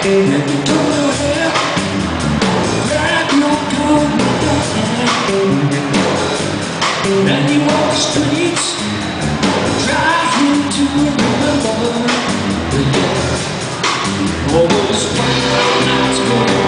And you walk the streets, driving to remember. Yeah. All those wild nights going